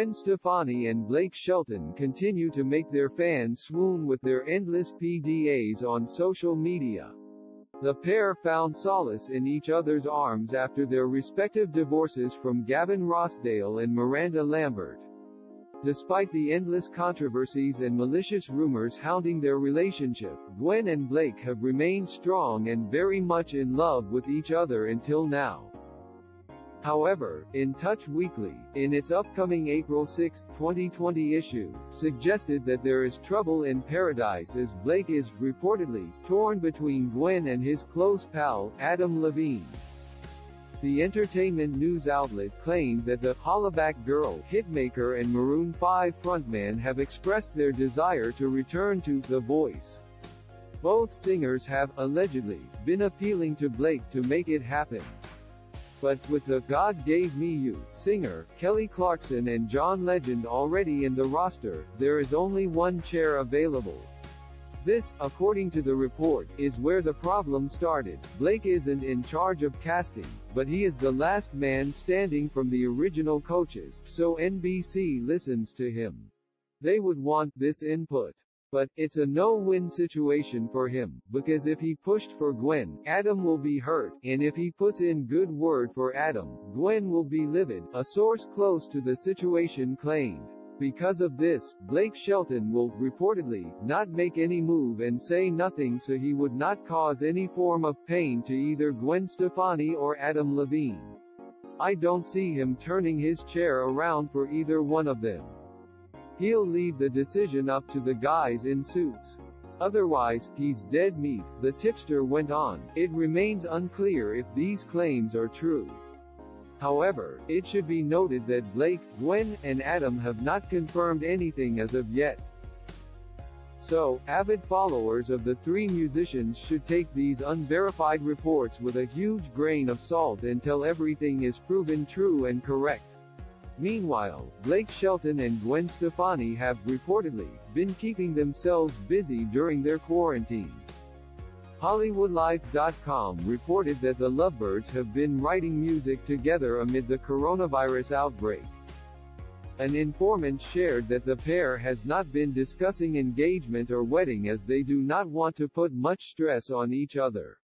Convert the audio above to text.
Gwen Stefani and Blake Shelton continue to make their fans swoon with their endless PDAs on social media. The pair found solace in each other's arms after their respective divorces from Gavin Rossdale and Miranda Lambert. Despite the endless controversies and malicious rumors hounding their relationship, Gwen and Blake have remained strong and very much in love with each other until now. However, In Touch Weekly, in its upcoming April 6, 2020 issue, suggested that there is trouble in paradise as Blake is, reportedly, torn between Gwen and his close pal, Adam Levine. The entertainment news outlet claimed that the Hollaback Girl hitmaker and Maroon 5 frontman have expressed their desire to return to The Voice. Both singers have, allegedly, been appealing to Blake to make it happen. But, with the God Gave Me You singer, Kelly Clarkson and John Legend already in the roster, there is only one chair available. This, according to the report, is where the problem started. Blake isn't in charge of casting, but he is the last man standing from the original coaches, so NBC listens to him. They would want this input. But, it's a no-win situation for him, because if he pushed for Gwen, Adam will be hurt, and if he puts in good word for Adam, Gwen will be livid, a source close to the situation claimed. Because of this, Blake Shelton will, reportedly, not make any move and say nothing so he would not cause any form of pain to either Gwen Stefani or Adam Levine. I don't see him turning his chair around for either one of them. He'll leave the decision up to the guys in suits. Otherwise, he's dead meat, the tipster went on. It remains unclear if these claims are true. However, it should be noted that Blake, Gwen, and Adam have not confirmed anything as of yet. So, avid followers of the three musicians should take these unverified reports with a huge grain of salt until everything is proven true and correct. Meanwhile, Blake Shelton and Gwen Stefani have, reportedly, been keeping themselves busy during their quarantine. HollywoodLife.com reported that the Lovebirds have been writing music together amid the coronavirus outbreak. An informant shared that the pair has not been discussing engagement or wedding as they do not want to put much stress on each other.